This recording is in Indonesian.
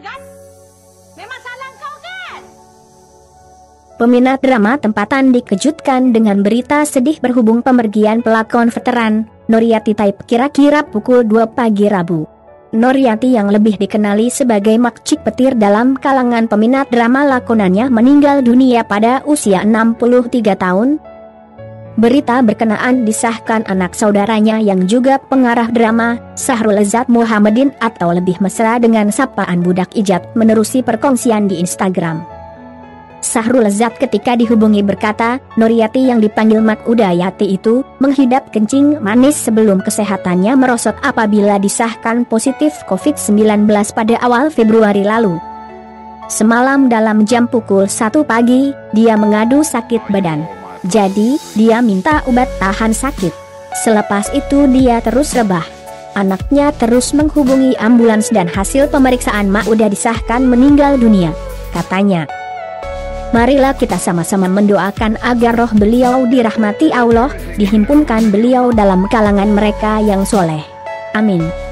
kan? Memang salah kau kan? Peminat drama tempatan dikejutkan dengan berita sedih berhubung pemergian pelakon veteran, Noriati Taib kira-kira pukul 2 pagi Rabu. Noriati yang lebih dikenali sebagai makcik petir dalam kalangan peminat drama lakonannya meninggal dunia pada usia 63 tahun. Berita berkenaan disahkan anak saudaranya yang juga pengarah drama, Sahrul Lezat Muhammadin atau lebih mesra dengan sapaan budak ijat menerusi perkongsian di Instagram. Sahrul Lezat ketika dihubungi berkata, Noriati yang dipanggil Mak Udayati itu, menghidap kencing manis sebelum kesehatannya merosot apabila disahkan positif COVID-19 pada awal Februari lalu. Semalam dalam jam pukul 1 pagi, dia mengadu sakit badan. Jadi, dia minta obat tahan sakit. Selepas itu dia terus rebah. Anaknya terus menghubungi ambulans dan hasil pemeriksaan Mak udah disahkan meninggal dunia. Katanya, Marilah kita sama-sama mendoakan agar roh beliau dirahmati Allah, dihimpunkan beliau dalam kalangan mereka yang soleh. Amin.